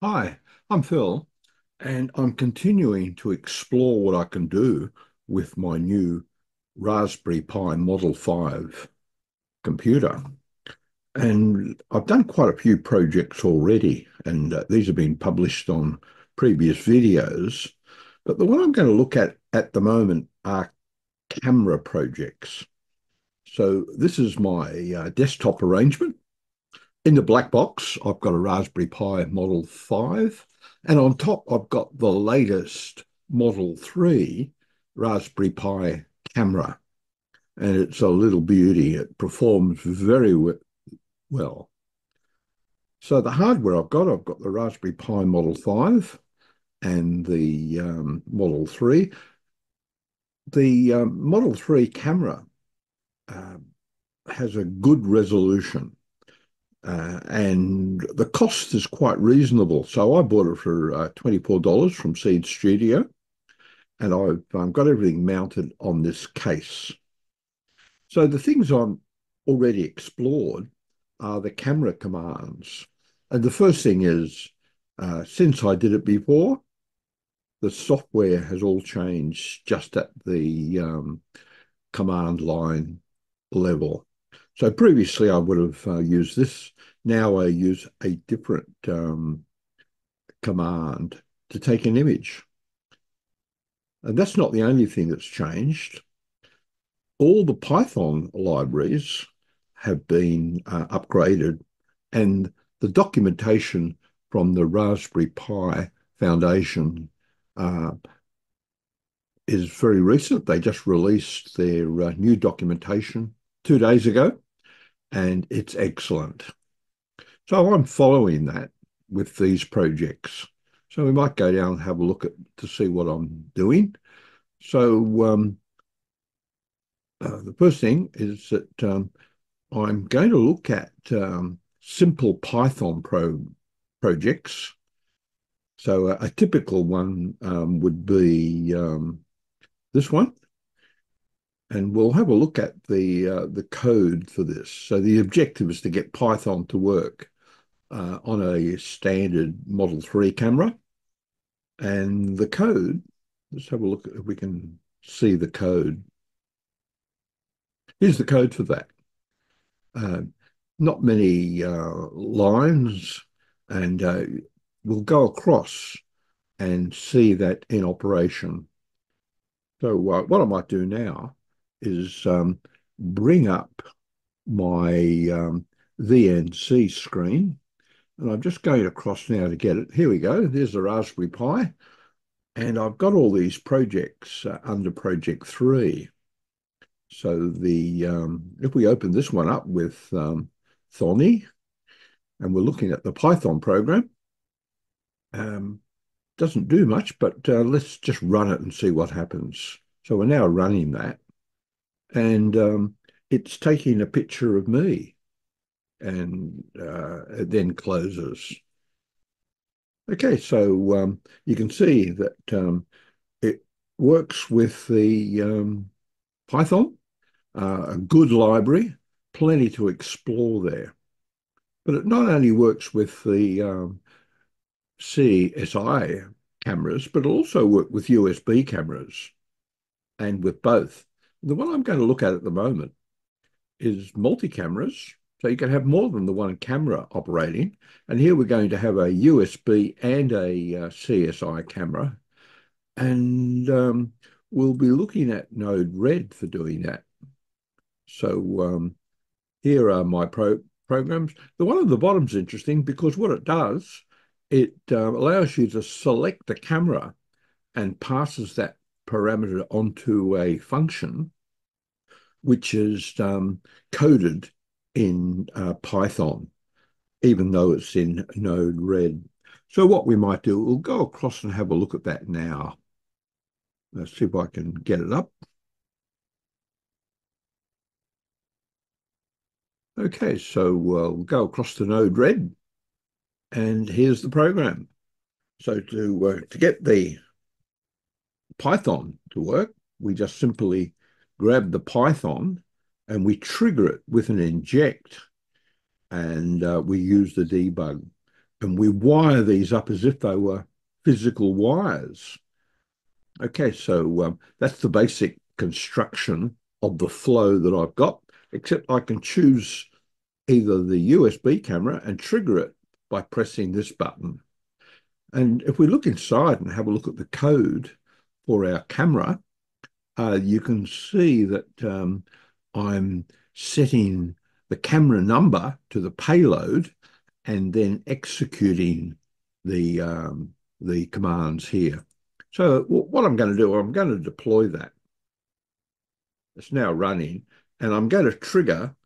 Hi, I'm Phil, and I'm continuing to explore what I can do with my new Raspberry Pi Model 5 computer. And I've done quite a few projects already, and uh, these have been published on previous videos. But the one I'm going to look at at the moment are camera projects. So this is my uh, desktop arrangement. In the black box, I've got a Raspberry Pi Model 5, and on top, I've got the latest Model 3 Raspberry Pi camera. And it's a little beauty. It performs very well. So the hardware I've got, I've got the Raspberry Pi Model 5 and the um, Model 3. The um, Model 3 camera uh, has a good resolution uh, and the cost is quite reasonable. So I bought it for uh, $24 from Seeed Studio, and I've um, got everything mounted on this case. So the things I've already explored are the camera commands. And the first thing is, uh, since I did it before, the software has all changed just at the um, command line level. So previously I would have uh, used this. Now I use a different um, command to take an image. And that's not the only thing that's changed. All the Python libraries have been uh, upgraded and the documentation from the Raspberry Pi Foundation uh, is very recent. They just released their uh, new documentation two days ago and it's excellent. So I'm following that with these projects. So we might go down and have a look at to see what I'm doing. So um, uh, the first thing is that um, I'm going to look at um, simple Python pro projects. So a, a typical one um, would be um, this one and we'll have a look at the uh, the code for this. So the objective is to get Python to work uh, on a standard Model 3 camera. And the code, let's have a look if we can see the code. Here's the code for that. Uh, not many uh, lines, and uh, we'll go across and see that in operation. So uh, what I might do now is um, bring up my um, VNC screen. And I'm just going across now to get it. Here we go. There's the Raspberry Pi. And I've got all these projects uh, under Project 3. So the um, if we open this one up with um, Thonny, and we're looking at the Python program, um, doesn't do much, but uh, let's just run it and see what happens. So we're now running that and um, it's taking a picture of me and uh, it then closes. Okay, so um, you can see that um, it works with the um, Python, uh, a good library, plenty to explore there. But it not only works with the um, CSI cameras, but also work with USB cameras and with both. The one I'm going to look at at the moment is multi-cameras. So you can have more than the one camera operating. And here we're going to have a USB and a uh, CSI camera. And um, we'll be looking at Node-RED for doing that. So um, here are my pro programs. The one at the bottom is interesting because what it does, it uh, allows you to select the camera and passes that parameter onto a function, which is um, coded in uh, Python, even though it's in Node-RED. So what we might do, we'll go across and have a look at that now. Let's see if I can get it up. Okay, so uh, we'll go across to Node-RED, and here's the program. So to uh, to get the Python to work, we just simply grab the Python and we trigger it with an inject and uh, we use the debug. and we wire these up as if they were physical wires. Okay, so um, that's the basic construction of the flow that I've got, except I can choose either the USB camera and trigger it by pressing this button. And if we look inside and have a look at the code for our camera, uh, you can see that um, I'm setting the camera number to the payload and then executing the, um, the commands here. So what I'm going to do, I'm going to deploy that. It's now running, and I'm going to trigger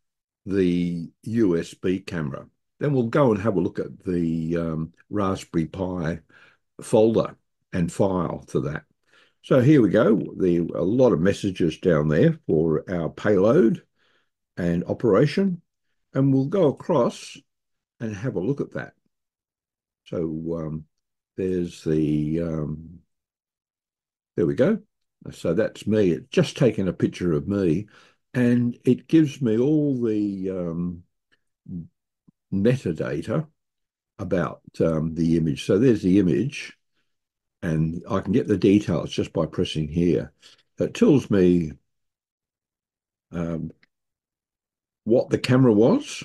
the USB camera. Then we'll go and have a look at the um, Raspberry Pi folder and file for that. So here we go. The, a lot of messages down there for our payload and operation. And we'll go across and have a look at that. So um, there's the, um, there we go. So that's me. It's just taken a picture of me and it gives me all the um, metadata about um, the image. So there's the image and I can get the details just by pressing here. It tells me um, what the camera was,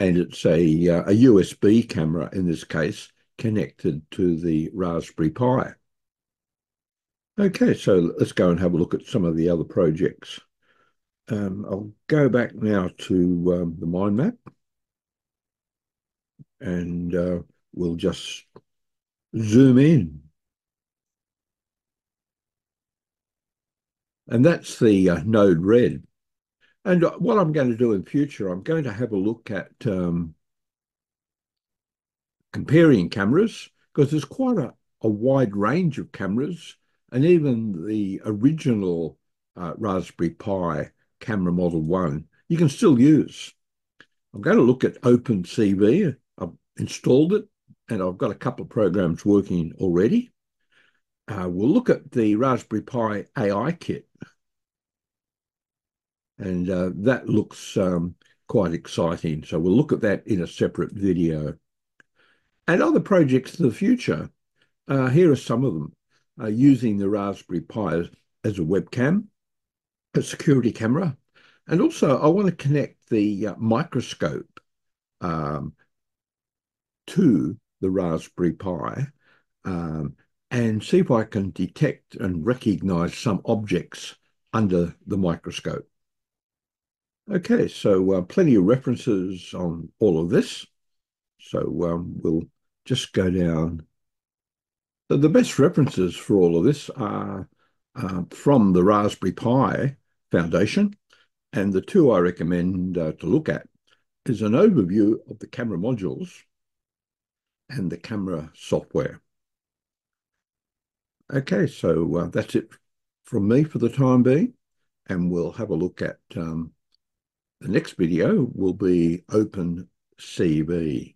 and it's a, uh, a USB camera in this case connected to the Raspberry Pi. Okay, so let's go and have a look at some of the other projects. Um, I'll go back now to um, the mind map and uh, we'll just zoom in. And that's the uh, Node-RED. And uh, what I'm going to do in future, I'm going to have a look at um, comparing cameras because there's quite a, a wide range of cameras and even the original uh, Raspberry Pi camera model one, you can still use. I'm going to look at OpenCV. I've installed it and I've got a couple of programs working already. Uh, we'll look at the Raspberry Pi AI kit. And uh, that looks um, quite exciting. So we'll look at that in a separate video. And other projects for the future. Uh, here are some of them. Uh, using the Raspberry Pi as, as, a webcam, a security camera, and also I want to connect the uh, microscope um, to the Raspberry Pi um, and see if I can detect and recognize some objects under the microscope. Okay, so uh, plenty of references on all of this. So um, we'll just go down. So the best references for all of this are uh, from the Raspberry Pi Foundation. And the two I recommend uh, to look at is an overview of the camera modules and the camera software. Okay, so uh, that's it from me for the time being, and we'll have a look at um, the next video will be OpenCV.